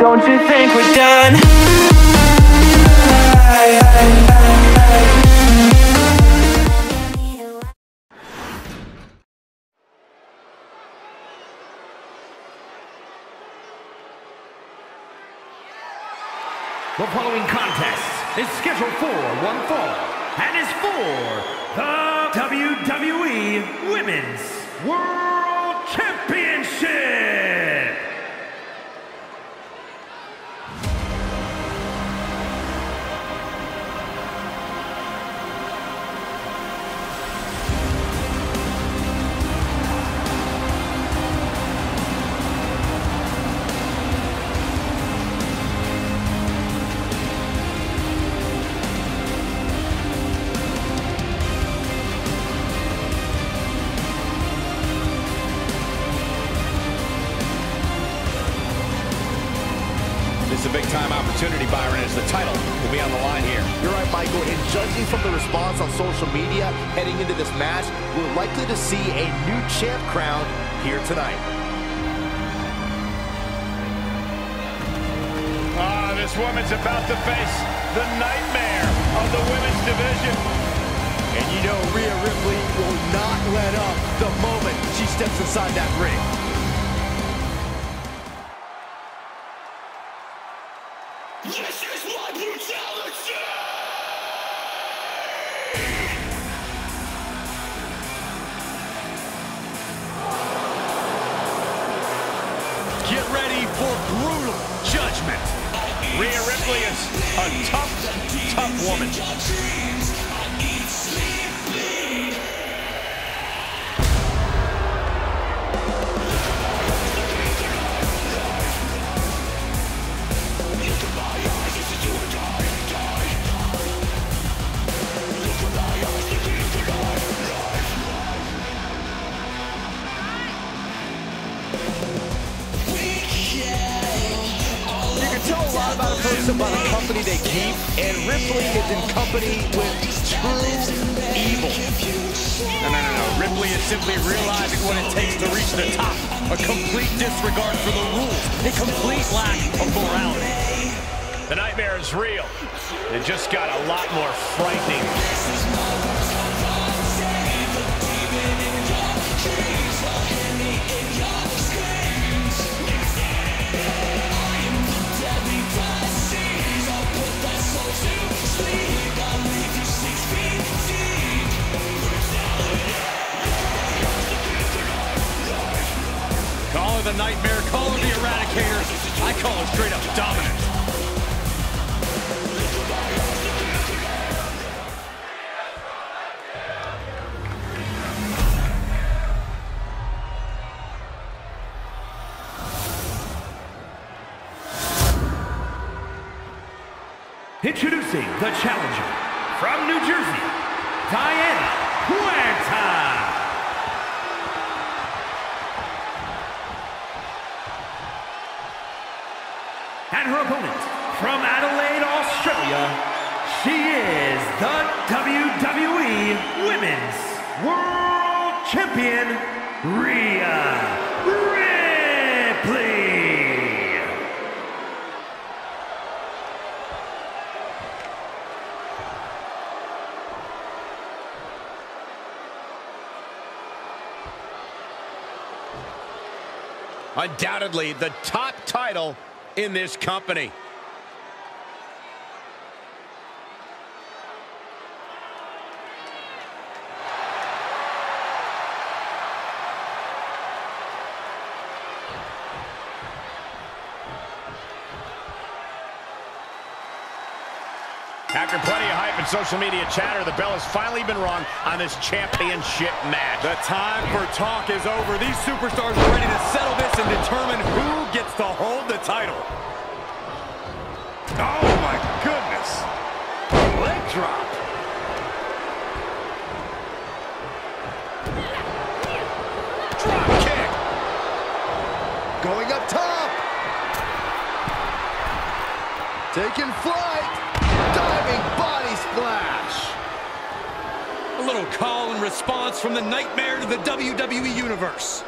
Don't you think we're done? The following contest is scheduled for one fall and is for the WWE Women's World Championship. Social media heading into this match, we're likely to see a new champ crowned here tonight. Ah, this woman's about to face the nightmare of the women's division. And you know Rhea Ripley will not let up the moment she steps inside that ring. This is my brutality! Judgment. Rhea Ripley is a tough, tough woman. Tell a lot about a person by the company they keep, and Ripley is in company with true evil. No, no, no, no. Ripley is simply realizing what it takes to reach the top. A complete disregard for the rules. A complete lack of morality. The nightmare is real. It just got a lot more frightening. Introducing the challenger from New Jersey, Deonna Purrazzo. And her opponent from Adelaide, Australia, she is the WWE Women's World Champion, Rhea Ripley. Undoubtedly the top title in this company. After plenty of and social media chatter, the bell has finally been rung on this championship match. The time for talk is over. These superstars are ready to settle this and determine who gets to hold the title. Oh, my goodness. Leg drop. Drop kick. Going up top. Taking flight. little call and response from the nightmare to the WWE Universe.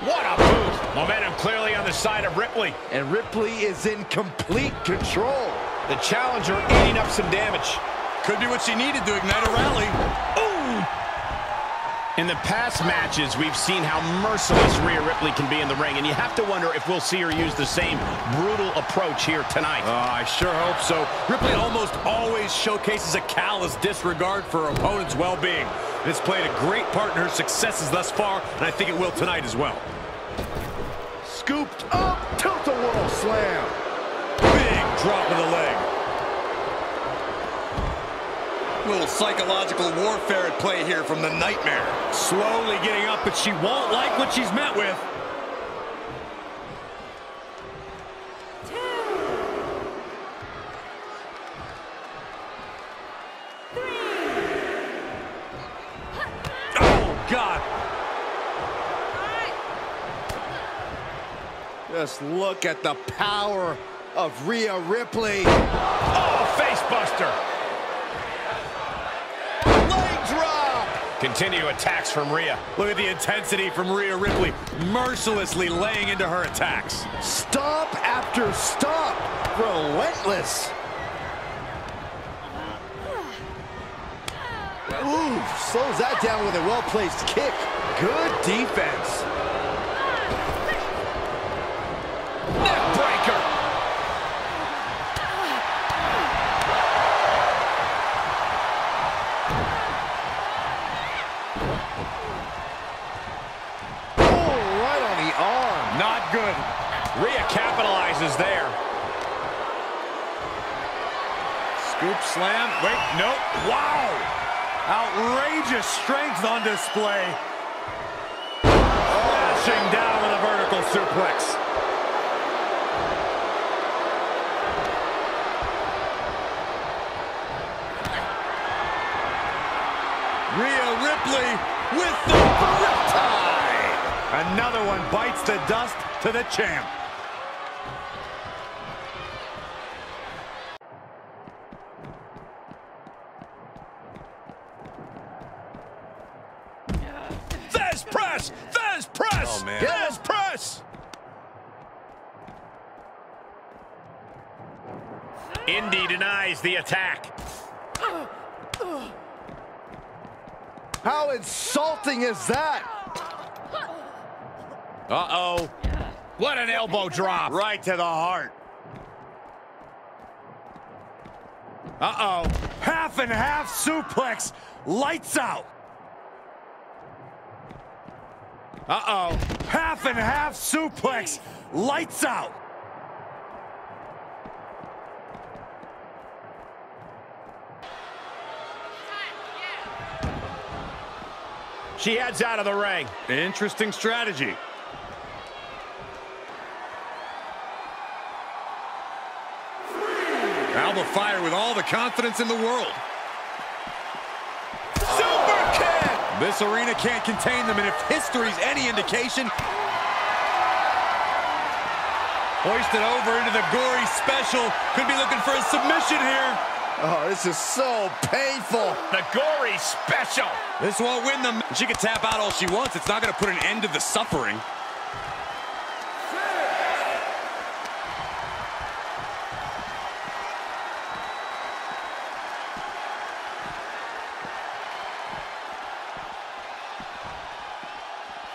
What a move. Momentum clearly on the side of Ripley. And Ripley is in complete control. The challenger eating up some damage. Could be what she needed to ignite a rally. In the past matches, we've seen how merciless Rhea Ripley can be in the ring, and you have to wonder if we'll see her use the same brutal approach here tonight. Uh, I sure hope so. Ripley almost always showcases a callous disregard for her opponent's well-being. It's played a great part in her successes thus far, and I think it will tonight as well. Scooped up, tilt-a-whirl slam. Big drop of the leg. Little psychological warfare at play here from the Nightmare. Slowly getting up, but she won't like what she's met with. Oh, God. Just look at the power of Rhea Ripley. Oh, face Continue attacks from Rhea. Look at the intensity from Rhea Ripley, mercilessly laying into her attacks. Stomp after stomp. Relentless. Ooh, slows that down with a well-placed kick. Good defense. Good. Rhea capitalizes there. Scoop slam. Wait, no. Wow. Outrageous strength on display. Crashing down with a vertical suplex. Rhea Ripley with the riptide. Another one bites the dust to the champ. Thesz press! Thesz press! Oh, man. Thesz press! Indy denies the attack. How insulting is that? Uh-oh. What an elbow drop. Right to the heart. Uh-oh. Half and half suplex. Lights out. Uh-oh. Half and half suplex. Lights out. She heads out of the ring. Interesting strategy. Alba Fyre with all the confidence in the world. Super kick! This arena can't contain them, and if history's any indication, hoisted over into the gory special. Could be looking for a submission here. Oh, this is so painful. The gory special. This won't win them. She can tap out all she wants. It's not going to put an end to the suffering.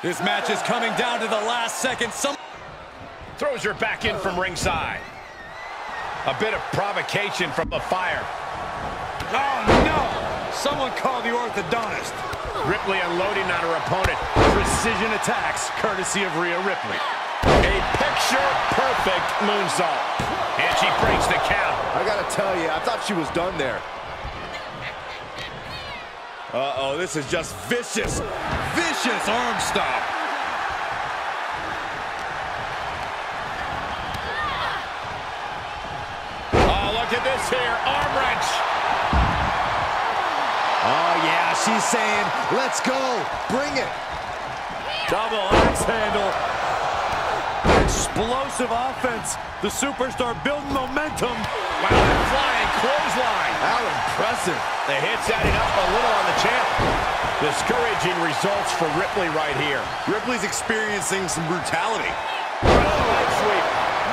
This match is coming down to the last second. Some Throws her back in from ringside. A bit of provocation from the fire. Oh, no! Someone call the orthodontist. Ripley unloading on her opponent. Precision attacks, courtesy of Rhea Ripley. A picture-perfect moonsault. And she breaks the count. I gotta tell you, I thought she was done there. Uh-oh, this is just vicious, vicious arm stop. Oh, look at this here. Arm wrench. Oh, yeah, she's saying, let's go, bring it. Double axe handle. Explosive offense. The superstar building momentum. Wow, flying clothesline. How impressive. The hit's adding up a little on the champ. Discouraging results for Ripley right here. Ripley's experiencing some brutality. Oh, sweep.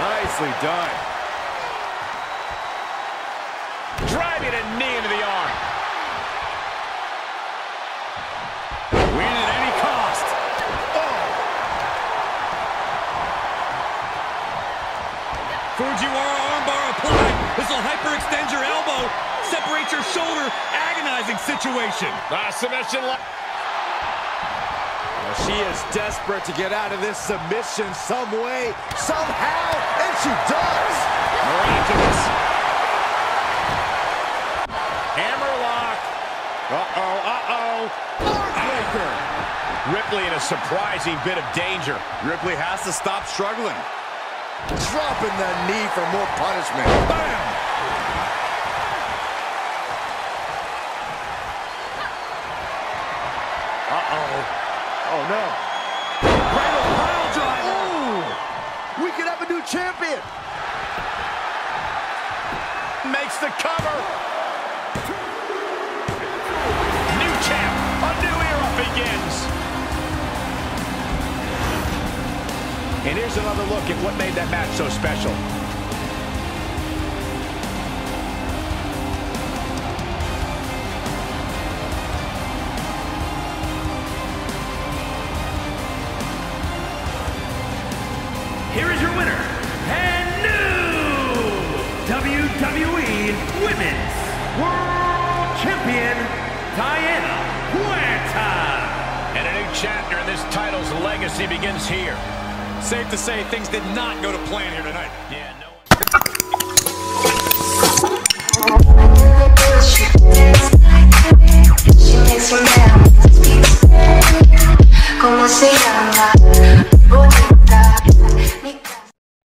Nicely done. Driving a knee into the arm. Win at any cost. Oh. Fujiwara armbar applied. Hyperextend your elbow, separate your shoulder. Agonizing situation. Ah, submission. She is desperate to get out of this submission some way, somehow, and she does. Miraculous. Hammerlock. Uh-oh, uh-oh. Heartbreaker. Ripley in a surprising bit of danger. Ripley has to stop struggling. Dropping the knee for more punishment. Bam! Uh-oh. Oh, no. Cradle pile driver. Ooh. We could have a new champion. Makes the cover. New champ. A new era begins. And here's another look at what made that match so special. Deonna Purrazzo. And a new chapter in this title's legacy begins here. Safe to say things did not go to plan here tonight. Yeah, no. Como se llama